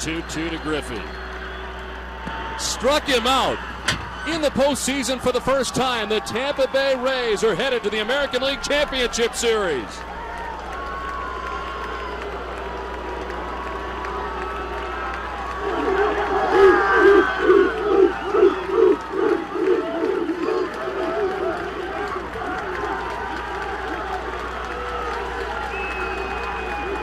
2 2 to Griffey. Struck him out. In the postseason for the first time, the Tampa Bay Rays are headed to the American League Championship Series.